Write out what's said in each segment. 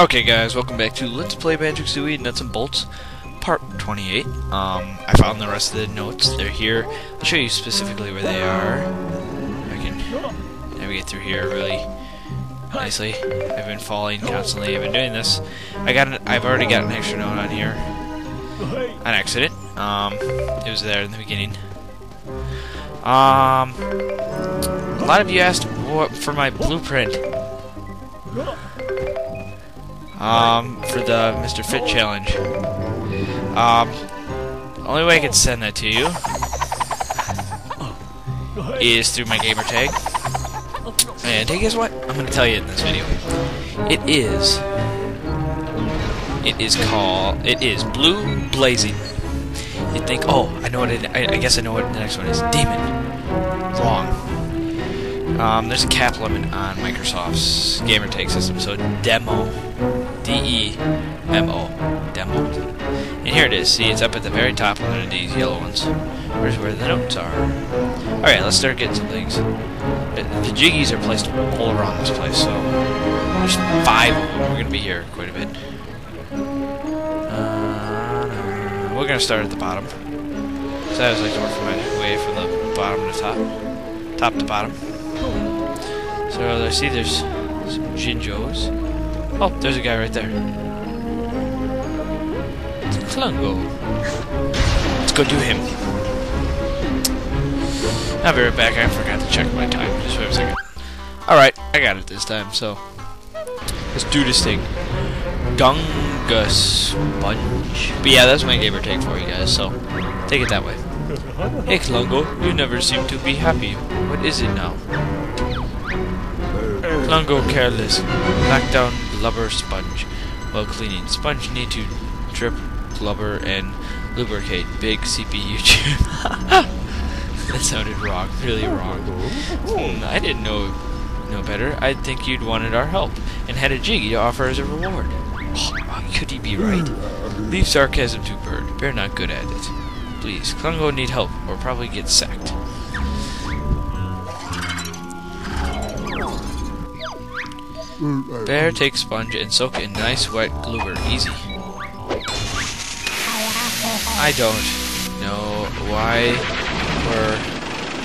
Okay guys, welcome back to Let's Play Banjo-Kazooie Nuts and Bolts, part 28. Um, I found the rest of the notes, they're here. I'll show you specifically where they are. I can navigate through here really nicely. I've been falling constantly, I've been doing this. I got an, I've already got an extra note on here. An accident. Um, it was there in the beginning. Um, a lot of you asked what for my blueprint. Um, for the Mr. Fit challenge. Um, only way I can send that to you is through my gamer tag. And guess what? I'm gonna tell you in this video. It is. It is called. It is Blue Blazing. You think, oh, I know what it. I, I guess I know what the next one is. Demon. Wrong. Um, there's a cap limit on Microsoft's gamertag system, so demo, D-E-M-O, demo. And here it is. See, it's up at the very top under these yellow ones. Where's where the notes are? All right, let's start getting some things. The jiggies are placed all around this place, so there's five of them. We're gonna be here quite a bit. Uh, we're gonna start at the bottom. So I always like to work my way from the bottom to top, top to bottom. So I see there's some Jinjos. Oh, there's a guy right there. It's Klungo. Let's go do him. I'll be right back. I forgot to check my time. Just wait a second. Alright, I got it this time, so. Let's do this thing. Gunga Sponge. But yeah, that's my gamer take for you guys, so take it that way. Hey Klungo, you never seem to be happy. What is it now? Klungo careless. Back down blubber sponge while cleaning. Sponge need to drip blubber and lubricate big CPU chip. that sounded wrong, really wrong. Hmm, I didn't know no better. I'd think you'd wanted our help and had a jiggy to offer as a reward. Oh, could he be right? Leave sarcasm to Bird. Bear not good at it. Please, Klungo need help or probably get sacked. Bear, take sponge and soak in nice wet glue Easy. I don't know why we're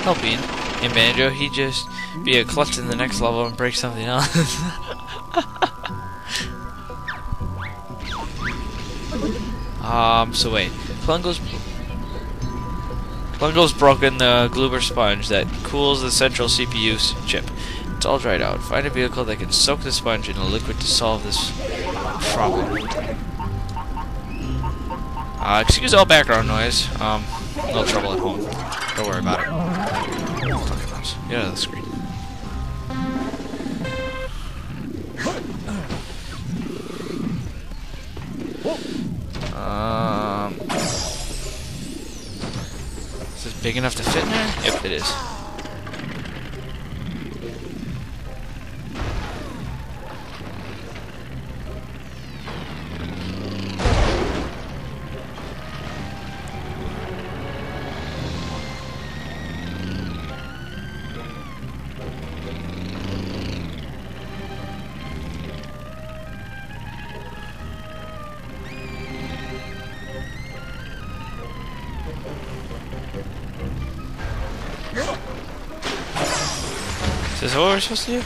helping. In Banjo, he just be a klutz in the next level and break something else. um, so wait. Klungo's Klungo's broken the Gloober sponge that cools the central CPU chip. It's all dried out. Find a vehicle that can soak the sponge in a liquid to solve this problem. Uh, excuse all background noise. Um, no trouble at home. Don't worry about it. Fucking. Get out of the screen. Um, is this big enough to fit in there? Yep, it is. Is this what we're supposed to do?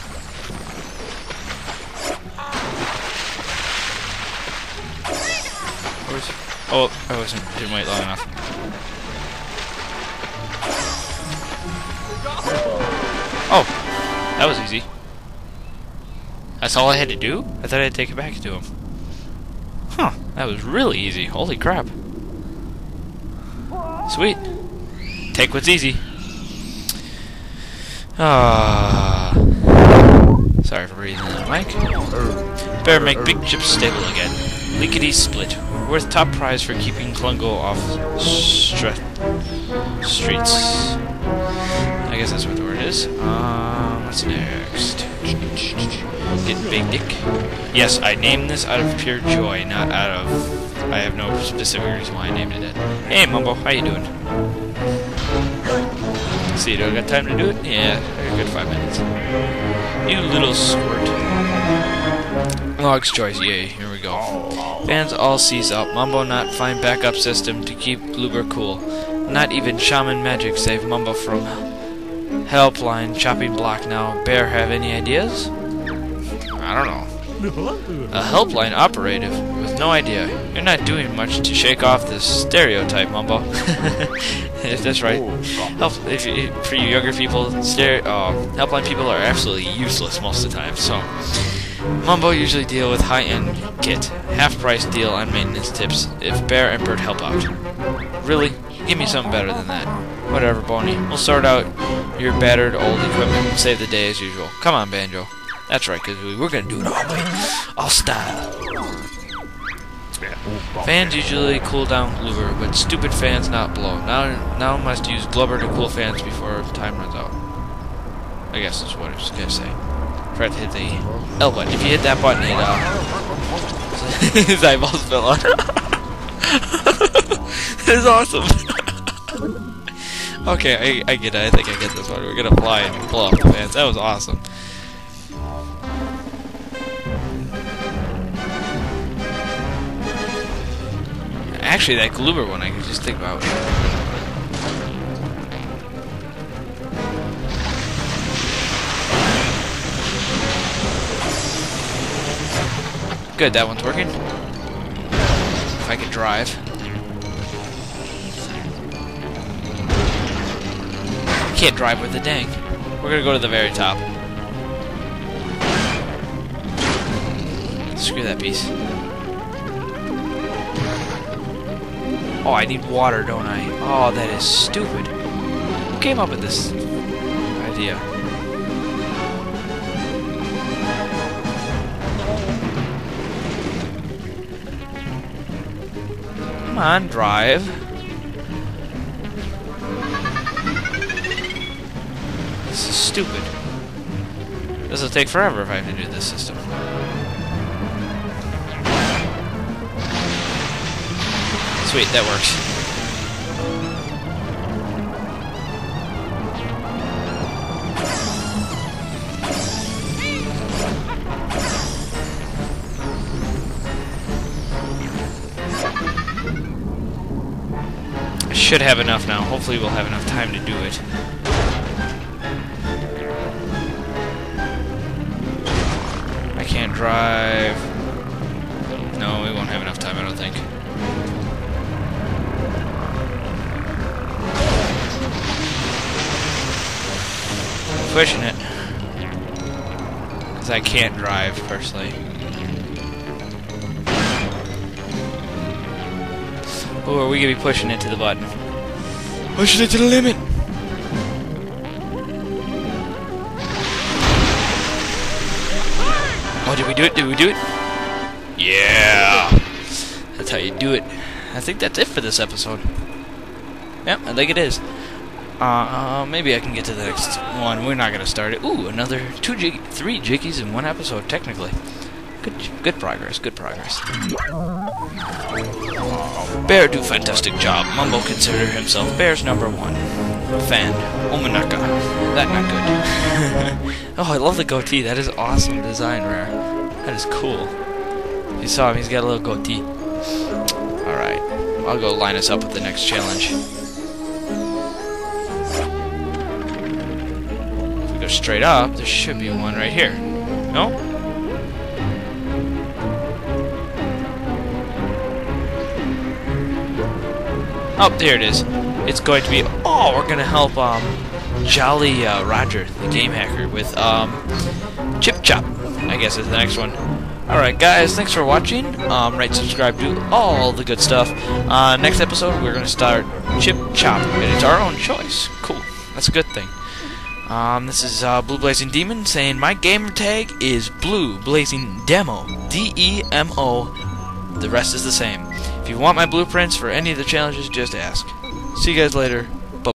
Where's... Oh, I wasn't. Didn't wait long enough. Oh, that was easy. That's all I had to do? I thought I'd take it back to him. Huh, that was really easy. Holy crap. Sweet. Take what's easy. Ah. Sorry for breathing in the mic. Better make Big Chip stable again. Lickety split. Worth top prize for keeping Klungo off stre streets. I guess that's what the Um, what's next? Get Big Dick. Yes, I named this out of pure joy, not out of... I have no specific reason why I named it that. Hey, Mumbo, how you doing? see, do I got time to do it? Yeah, a good five minutes. You little squirt. Log's choice, yay, here we go. Fans all seize up. Mumbo not find backup system to keep Bloober cool. Not even shaman magic save Mumbo from helpline chopping block now. Bear have any ideas? I don't know. A helpline operative with no idea. You're not doing much to shake off this stereotype, Mumbo. if that's right. Help if you, for you younger people, stereo, oh, uh, helpline people are absolutely useless most of the time. So, Mumbo usually deal with high-end kit, half-price deal on maintenance tips if Bear and Bird help out. Really? Give me something better than that. Whatever, Boney. We'll sort out your battered old equipment and save the day as usual. Come on, Banjo. That's right, because we, we're going to do it all way. All style. Fans usually cool down Glubber, but stupid fans not blow. Now now must use Glubber to cool fans before time runs out. I guess that's what I was going to say. Try to hit the L button. If you hit that button, it, uh... his eyeballs fell out. is awesome. okay, I, I get it. I think I get this one. We're to fly and blow up the fans. That was awesome. Actually, that Gloober one I can just think about. Good, that one's working. If I can drive. Can't drive with the dang. We're gonna go to the very top. Screw that piece. Oh, I need water, don't I? Oh, that is stupid. Who came up with this idea? Come on, drive. Stupid. This will take forever if I have to do this system. Sweet, that works. Should have enough now. Hopefully we'll have enough time to do it. Drive. No, we won't have enough time, I don't think. pushing it. Because I can't drive, personally. Or are we going to be pushing it to the button? Pushing it to the limit! Do it? Did we do it? Yeah! That's how you do it. I think that's it for this episode. Yep, I think it is. Uh, maybe I can get to the next one. We're not gonna start it. Ooh, another two jig, three jiggies in one episode, technically. Good, good progress. Good progress. Bear do fantastic job. Mumbo consider himself Bear's number one fan. Omanaka. That not good. oh, I love the goatee. That is awesome design, Rare. That is cool. You saw him. He's got a little goatee. All right. I'll go line us up with the next challenge. If we go straight up, there should be one right here. No? Oh, there it is. It's going to be... Oh, we're going to help um, Jolly uh, Roger, the game hacker, with um, guess is the next one. Alright, guys, thanks for watching. Um, rate, subscribe, do all the good stuff. Uh, next episode, we're going to start Chip Chop, and it's our own choice. Cool. That's a good thing. Um, this is uh, Blue Blazing Demon saying my gamer tag is Blue Blazing Demo. D E M O. The rest is the same. If you want my blueprints for any of the challenges, just ask. See you guys later.